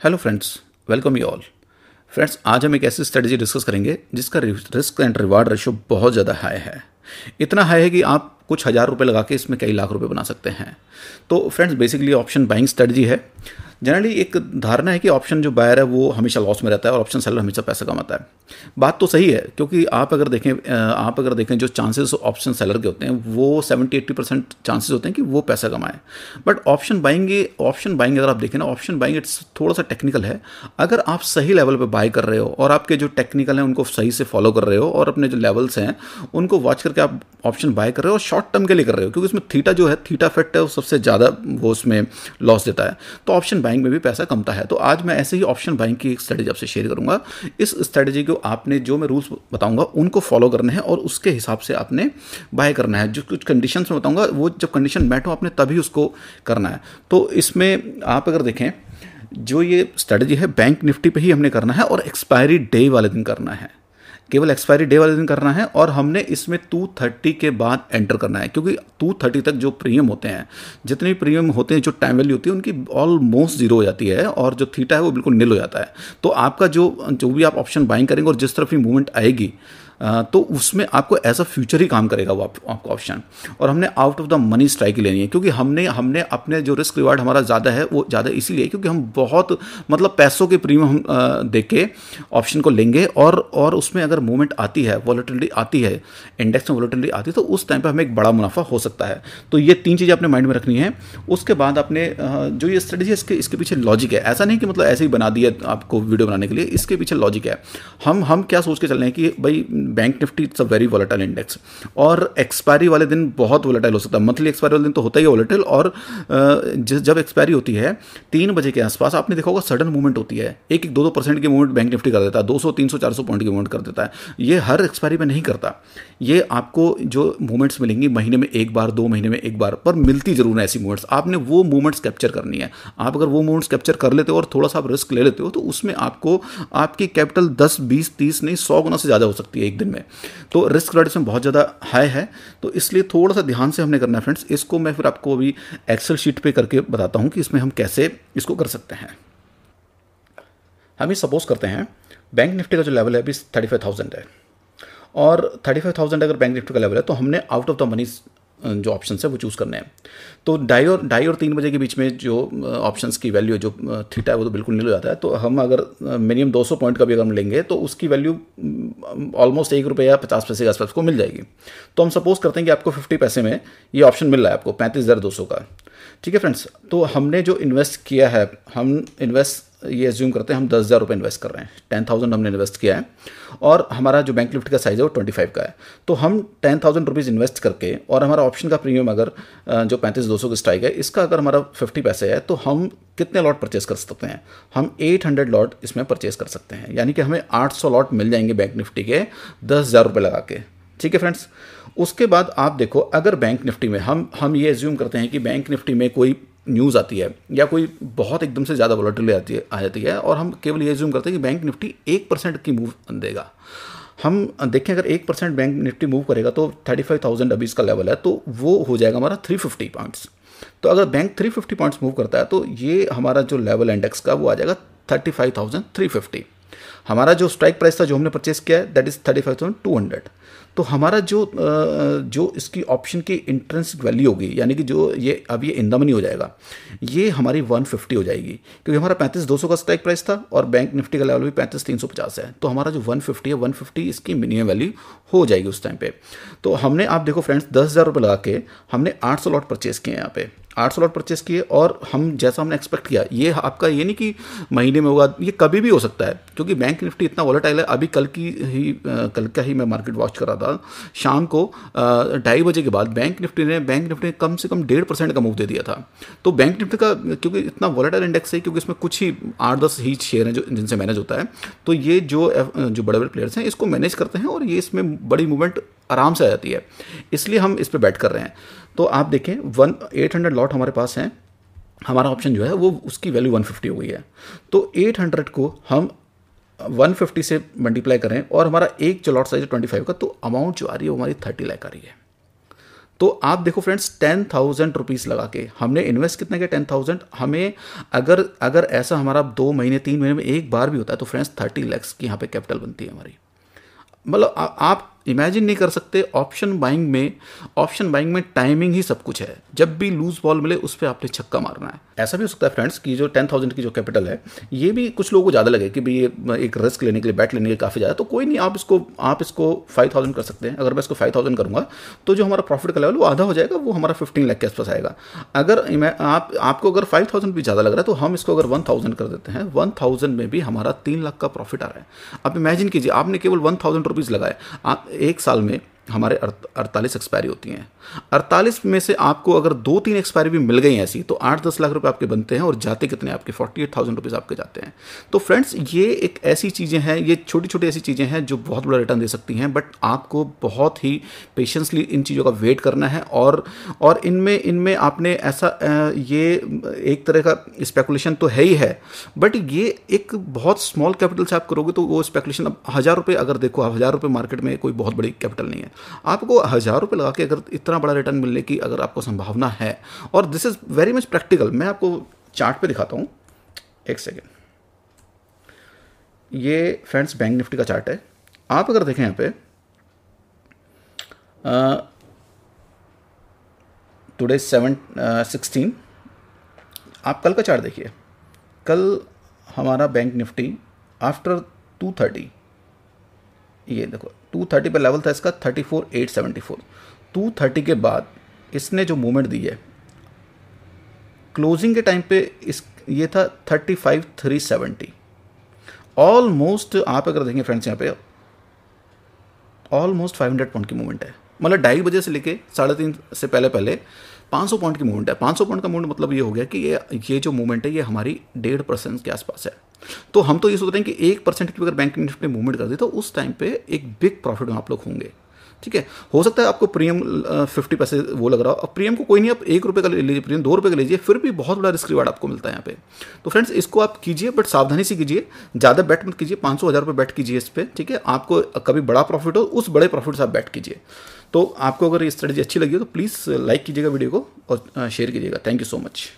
Hello friends welcome you all friends आज हम एक ऐसी स्ट्रेटजी डिस्कस करेंगे जिसका रिस्क एंड रिवार्ड रेशो बहुत ज़्यादा हाई है। इतना हाई है कि आप कुछ हज़ार रुपये लगा के इसमें कई लाख रुपए बना सकते हैं। तो friends basically option buying strategy है। जनरली एक धारणा है कि ऑप्शन जो बायर है, वो हमेशा लॉस में रहता है और ऑप्शन सेलर हमेशा पैसा कमाता है। बात तो सही है, क्योंकि आप अगर देखें आप अगर देखें जो चांसेस ऑप्शन सेलर के होते हैं, वो सेवेंटी एट्टी परसेंट चांसेस होते हैं कि वो पैसा कमाएँ। But option buying option buying अगर आप देखें ना ऑप्शन बाइंग इट्स थोड़ा सा टेक्निकल है। अगर आप सही लेवल पर बाय कर रहे हो और आपके जो टेक्निकल हैं, उनको सही से फॉलो कर रहे हो और अपने जो लेवल्स हैं, उनको वॉच करके आप ऑप्शन बाय कर रहे हो और शॉर्ट टर्म के लिए कर रहे हो, क्योंकि उसमें थीटा जो है थीटा इफ़ेक्ट है, वो सबसे ज़्यादा वो उसमें लॉस देता है। तो ऑप्शन बाइंग में भी पैसा कमता है। तो आज मैं ऐसे ही ऑप्शन बाइंग की एक स्ट्रेटेजी आपसे शेयर करूँगा। इस स्ट्रेटेजी को आपने जो मैं रूल्स बताऊँगा, उनको फॉलो करना है और उसके हिसाब से आपने बाय करना है। जो कुछ कंडीशन में बताऊँगा, वो जब कंडीशन मैट हो, आपने तभी उसको करना है। तो इसमें आप अगर देखें, जो ये स्ट्रेटजी है बैंक निफ्टी पे ही हमने करना है और एक्सपायरी डे वाले दिन करना है। केवल एक्सपायरी डे वाले दिन करना है और हमने इसमें टू थर्टी के बाद एंटर करना है, क्योंकि टू थर्टी तक जो प्रीमियम होते हैं, जितने प्रीमियम होते हैं, जो टाइम वैल्यू होती है, उनकी ऑलमोस्ट ज़ीरो हो जाती है और जो थीटा है वो बिल्कुल नील हो जाता है। तो आपका जो जो भी आप ऑप्शन बाइंग करेंगे और जिस तरफ़ ही मूवमेंट आएगी तो उसमें आपको एज अ फ्यूचर ही काम करेगा वो आपको ऑप्शन और हमने out of the money strike लेनी है, क्योंकि हमने हमने अपने जो रिस्क रिवार्ड हमारा ज़्यादा है, वो ज़्यादा इसीलिए क्योंकि हम बहुत मतलब पैसों के प्रीमियम हम दे के ऑप्शन को लेंगे और और उसमें अगर मूवमेंट आती है वॉलिटिलिटी आती है इंडेक्स में वॉलिटिलिटी आती है तो उस टाइम पर हमें एक बड़ा मुनाफा हो सकता है। तो ये तीन चीज़ें अपने माइंड में रखनी है। उसके बाद अपने जो ये स्ट्रेटजी है, इसके इसके पीछे लॉजिक है। ऐसा नहीं कि मतलब ऐसे ही बना दिया आपको वीडियो बनाने के लिए, इसके पीछे लॉजिक है। हम हम क्या सोच के चल रहे हैं कि भाई bank Nifty it's a very volatile index और एक्सपायरी वाले दिन बहुत वोलेटाइल हो सकता है। मंथली एक्सपायरी वाले दिन तो होता ही वोलेटाइल और जब एक्सपायरी होती है, तीन बजे के आसपास आपने देखा होगा सडन मूवमेंट होती है। एक एक दो दो परसेंट की मूवमेंट बैंक निफ्टी कर देता है। दो सौ, तीन सौ, चार सौ पॉइंट की मूवमेंट कर देता है। ये हर एक्सपायरी में नहीं करता। ये आपको जो मूवमेंट्स मिलेंगी, महीने में एक बार, दो महीने में एक बार, पर मिलती ज़रूर है ऐसी मूवमेंट्स आपने वो मूवमेंट्स कैप्चर करनी है। आप अगर वो मूवमेंट्स कैप्चर कर लेते हो और थोड़ा सा आप रिस्क ले लेते हो तो उसमें आपको, आपकी कैपिटल दस, बीस, तीस नहीं, सौ गुना से ज़्यादा हो सकती है। एक दिन में। तो रिस्क रेट बहुत ज़्यादा हाई है। तो इसलिए थोड़ा सा ध्यान से हमने करना है फ्रेंड्स इसको मैं फिर आपको अभी एक्सेल शीट पे करके बताता हूँ कि इसमें हम कैसे इसको कर सकते हैं। हम ये सपोज़ करते हैं बैंक निफ्टी का जो लेवल है, अभी थर्टी फाइव थाउज़ेंड है। और थर्टी फाइव थाउज़ेंड अगर बैंक निफ्टी का लेवल है तो हमने आउट ऑफ़ द मनी जो ऑप्शन है, वो चूज़ करने हैं। तो ढाई और ढाई और तीन बजे के बीच में जो ऑप्शंस की वैल्यू जो थीटा है, वो तो बिल्कुल नहीं हो जाता है। तो हम अगर मिनिमम 200 पॉइंट का भी अगर हम लेंगे तो उसकी वैल्यू ऑलमोस्ट एक रुपये या पचास पैसे के आसपास को मिल जाएगी। तो हम सपोज़ करते हैं कि आपको फिफ्टी पैसे में ये ऑप्शन मिल रहा है आपको, पैंतीस हज़ार दो सौ का। ठीक है फ्रेंड्स तो हमने जो इन्वेस्ट किया है, हम इन्वेस्ट ये एज्यूम करते हैं हम दस हज़ार रुपये इन्वेस्ट कर रहे हैं। टेन थाउज़ेंड हमने इन्वेस्ट किया है और हमारा जो बैंक लिफ्ट का साइज़ है वो ट्वेंटी फाइव का है। तो हम टेन थाउज़ेंड रुपीज़ इन्वेस्ट करके और हमारा ऑप्शन का प्रीमियम अगर जो पैंतीस दो सौ का स्ट्राइक है, इसका अगर हमारा फिफ्टी पैसे है तो हम कितने लॉट परचेस कर सकते हैं? हम एट हंड्रेड लॉट इसमें परचेस कर सकते हैं। यानी कि हमें आठ सौ लॉट मिल जाएँगे बैंक निफ्टी के दस हज़ार रुपये लगा के। ठीक है फ्रेंड्स उसके बाद आप देखो, अगर बैंक निफ्टी में हम हम ये एज्यूम करते हैं कि बैंक निफ्टी में कोई न्यूज़ आती है, या कोई बहुत एकदम से ज़्यादा वॉलेटिलिटी आती है, आ जाती है, और हम केवल ये ज्यूम करते हैं कि बैंक निफ्टी एक परसेंट की मूव देगा। हम देखें अगर एक परसेंट बैंक निफ्टी मूव करेगा तो थर्टी फाइव थाउज़ेंड अभी इसका लेवल है तो वो हो जाएगा हमारा थ्री फिफ्टी पॉइंट्स तो अगर bank three fifty points move करता है तो ये हमारा जो लेवल इंडेक्स का वो आ जाएगा thirty five thousand three fifty हमारा जो स्ट्राइक प्राइस था जो हमने परचेस किया है that is thirty five thousand two hundred तो हमारा जो जो इसकी ऑप्शन की इंट्रेंस वैल्यू होगी, यानी कि जो ये अब ये इंदमनी हो जाएगा, ये हमारी 150 हो जाएगी। क्योंकि हमारा पैंतीस दो का स्ट्राइक प्राइस था और बैंक निफ्टी का लेवल भी पैंतीस तीन है। तो हमारा जो 150 है 150 इसकी मिनिमम वैल्यू हो जाएगी उस टाइम पे। तो हमने, आप देखो फ्रेंड्स दस हज़ार रुपये लगा के हमने आठ सौ लॉट परचेस किए यहाँ पे। आठ सौ लॉट परचेस किए और हम जैसा हमने एक्सपेक्ट किया, ये आपका ये नहीं कि महीने में होगा, ये कभी भी हो सकता है। क्योंकि बैंक निफ्टी इतना वॉलेटाइल है, अभी कल की ही कल का ही मैं मार्केट वॉच कर रहा था। शाम को ढाई बजे के बाद बैंक निफ्टी ने, बैंक निफ्टी ने कम से कम डेढ़ परसेंट का मूव दे दिया था। तो बैंक निफ्टी का, क्योंकि इतना वॉलेटाइल इंडेक्स है, क्योंकि इसमें कुछ ही आठ दस ही शेयर हैं जो, जिनसे मैनेज होता है तो ये जो जो बड़े बड़े प्लेयर्स हैं, इसको मैनेज करते हैं और ये इसमें बड़ी मूवमेंट आराम से आ जाती है। इसलिए हम इस पर बैट कर रहे हैं। तो आप देखें वन एट हंड्रेड लॉट हमारे पास हैं। हमारा ऑप्शन जो है, वो उसकी वैल्यू वन फिफ्टी हो गई है। तो एट हंड्रेड को हम वन फिफ्टी से मल्टीप्लाई करें और हमारा एक जो लॉट साइज़ ट्वेंटी फाइव का तो अमाउंट जो आ रही है वो हमारी थर्टी लाख आ रही है। तो आप देखो फ्रेंड्स टेन थाउज़ेंड रुपीज़ लगा के हमने इन्वेस्ट कितने के टेन थाउज़ेंड हमें अगर अगर ऐसा हमारा दो महीने, तीन महीने में एक बार भी होता है तो फ्रेंड्स थर्टी लैक्स की यहाँ पे कैपिटल बनती है हमारी। मतलब आप इमेजिन नहीं कर सकते ऑप्शन बाइंग में ऑप्शन बाइंग में टाइमिंग ही सब कुछ है। जब भी लूज बॉल मिले, उस पर आपने छक्का मारना है। ऐसा भी हो सकता है फ्रेंड्स कि जो टेन थाउज़ेंड की जो कैपिटल है, ये भी कुछ लोगों को ज़्यादा लगे कि भाई ये एक रिस्क लेने के लिए बैट लेने के लिए काफ़ी ज़्यादा। तो कोई नहीं, आप इसको आप इसको फाइव थाउज़ेंड कर सकते हैं। अगर मैं इसको फाइव थाउज़ेंड करूँगा तो जो हमारा प्रॉफिट का लेवल वो आधा हो जाएगा, वो हमारा फिफ्टीन लाख के आसपास आएगा। अगर आप, आपको अगर फाइव थाउज़ेंड भी ज़्यादा लग रहा है तो हम इसको अगर वन थाउज़ेंड कर देते हैं वन थाउज़ेंड में भी हमारा तीन लाख का प्रॉफिट आ रहा है। आप इमेजिन कीजिए, आपने केवल वन थाउज़ेंड रुपीज़ लगाए। आप एक साल में हमारे अड़तालीस एक्सपायरी होती हैं। अड़तालीस में से आपको अगर दो तीन एक्सपायरी भी मिल गई ऐसी तो आठ दस लाख रुपए आपके बनते हैं और जाते कितने आपके? फोर्टी एट थाउज़ेंड रुपीज़ आपके जाते हैं। तो फ्रेंड्स, ये एक ऐसी चीज़ें हैं, ये छोटी छोटी ऐसी चीज़ें हैं जो बहुत बड़ा रिटर्न दे सकती हैं, बट आपको बहुत ही पेशेंसली इन चीज़ों का वेट करना है और और इनमें इनमें आपने ऐसा ये एक तरह का स्पेकुलेशन तो है ही है, बट ये एक बहुत स्मॉल कैपिटल से आप करोगे तो वो स्पेकुलेशन अब हज़ार रुपये अगर देखो आप हज़ार रुपये मार्केट में कोई बहुत बड़ी कैपिटल नहीं है। आपको हज़ार रुपये लगा के अगर इतना बड़ा रिटर्न मिलने की अगर आपको संभावना है, और this is very much practical मैं आपको चार्ट पे दिखाता हूँ। एक सेकेंड ये फ्रेंड्स बैंक निफ्टी का चार्ट है। आप अगर देखें यहाँ पे टुडे सेवन सिक्सटीन आप कल का चार्ट देखिए। कल हमारा bank Nifty after two thirty ये देखो टू थर्टी पर लेवल था इसका thirty four eight seventy four two thirty के बाद इसने जो मूवमेंट दी है क्लोजिंग के टाइम पे इस, ये था thirty five three seventy almost आप अगर देखेंगे फ्रेंड्स यहाँ पे ऑलमोस्ट फाइव हंड्रेड पॉइंट की मूवमेंट है। मतलब ढाई बजे से लेके साढ़े तीन से पहले पहले 500 पॉइंट की मूवमेंट है। 500 पॉइंट का मूवमेंट मतलब ये हो गया कि ये ये जो मूवमेंट है, ये हमारी डेढ़ परसेंट के आसपास है। तो हम तो ये सोच रहे हैं कि एक परसेंट की अगर बैंक निफ्टी ने मूवमेंट कर दी तो उस टाइम पे एक बिग प्रॉफिट में आप लोग होंगे। ठीक है? हो सकता है आपको प्रीमियम फिफ्टी पैसे वो लग रहा हो। अब प्रीमियम को कोई नहीं, आप एक रुपये का ले लीजिए, प्रीमियम दो रुपये का लीजिए, फिर भी बहुत बड़ा रिस्क रिवार्ड आपको मिलता है यहाँ पे। तो फ्रेंड्स इसको आप कीजिए बट सावधानी से कीजिए। ज़्यादा बैट मत कीजिए, पाँच सौ, हज़ार रुपये बैट कीजिए इस पर ठीक है? आपको कभी बड़ा प्रॉफिट हो, उस बड़े प्रॉफिट से आप बैट कीजिए। तो आपको अगर ये स्ट्रेटजी अच्छी लगी हो तो प्लीज़ लाइक कीजिएगा वीडियो को और शेयर कीजिएगा। Thank you so much